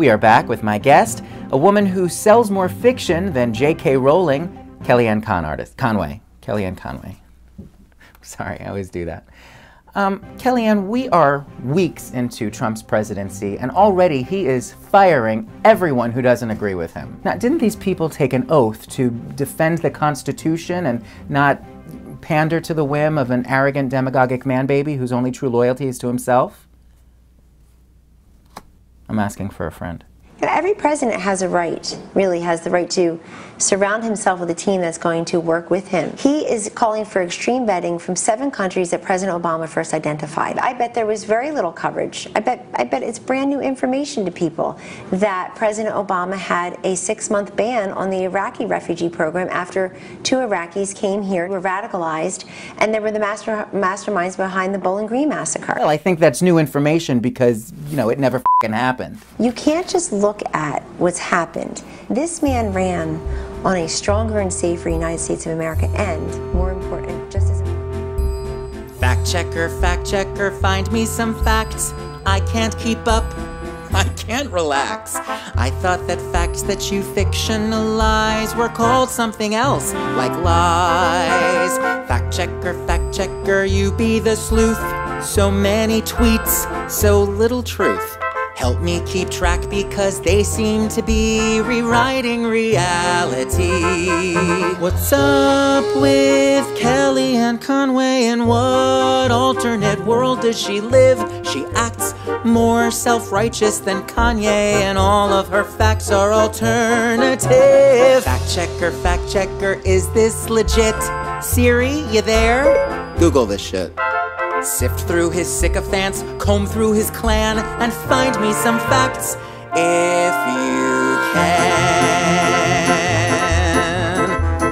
We are back with my guest, a woman who sells more fiction than J.K. Rowling, Kellyanne Con artist, Conway. Kellyanne Conway. Sorry, I always do that. Um, Kellyanne, we are weeks into Trump's presidency, and already he is firing everyone who doesn't agree with him. Now, didn't these people take an oath to defend the Constitution and not pander to the whim of an arrogant, demagogic man baby whose only true loyalty is to himself? I'm asking for a friend. Every president has a right, really has the right to surround himself with a team that's going to work with him. He is calling for extreme vetting from seven countries that President Obama first identified. I bet there was very little coverage. I bet I bet it's brand new information to people that President Obama had a six-month ban on the Iraqi refugee program after two Iraqis came here, were radicalized, and they were the master masterminds behind the Bowling Green massacre. Well, I think that's new information because, you know, it never fucking happened. You can't just look look at what's happened. This man ran on a stronger and safer United States of America and, more important, just as important. Fact checker, fact checker, find me some facts. I can't keep up. I can't relax. I thought that facts that you fictionalize were called something else, like lies. Fact checker, fact checker, you be the sleuth. So many tweets, so little truth. Help me keep track because they seem to be rewriting reality. What's up with Kellyanne Conway and what alternate world does she live? She acts more self righteous than Kanye, and all of her facts are alternative. Fact checker, fact checker, is this legit? Siri, you there? Google this shit. Sift through his sycophants, comb through his clan, and find me some facts if you can.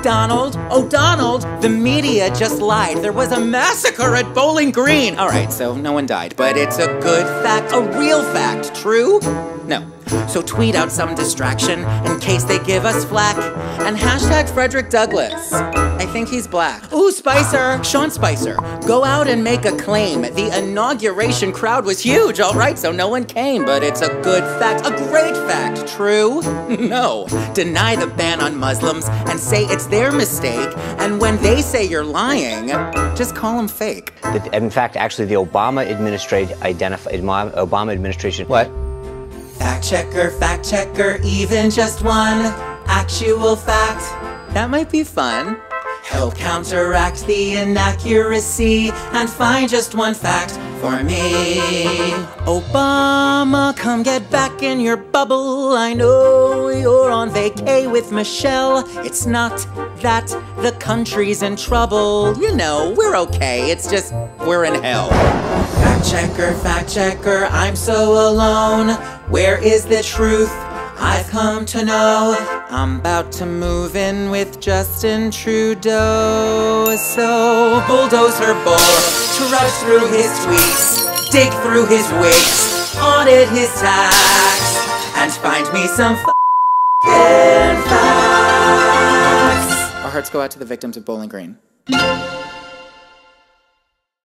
Donald, oh Donald, the media just lied. There was a massacre at Bowling Green. All right, so no one died, but it's a good fact, a real fact. True? No. So tweet out some distraction in case they give us flack. And hashtag Frederick Douglass. I think he's black. Ooh, Spicer! Sean Spicer, go out and make a claim. The inauguration crowd was huge, alright, so no one came, but it's a good fact, a great fact. True? No. Deny the ban on Muslims and say it's their mistake, and when they say you're lying, just call them fake. In fact, actually, the Obama administration identified Obama administration. What? Fact checker, fact checker, even just one actual fact. That might be fun. Help counteract the inaccuracy and find just one fact for me. Obama, come get back in your bubble. I know you're on vacay with Michelle. It's not that the country's in trouble. You know, we're okay. It's just we're in hell. Fact checker, fact checker, I'm so alone. Where is the truth? I've come to know I'm about to move in with Justin Trudeau. So bulldozer bull, trudge through his tweets, dig through his wigs, audit his tax, and find me some facts. Our hearts go out to the victims of Bowling Green.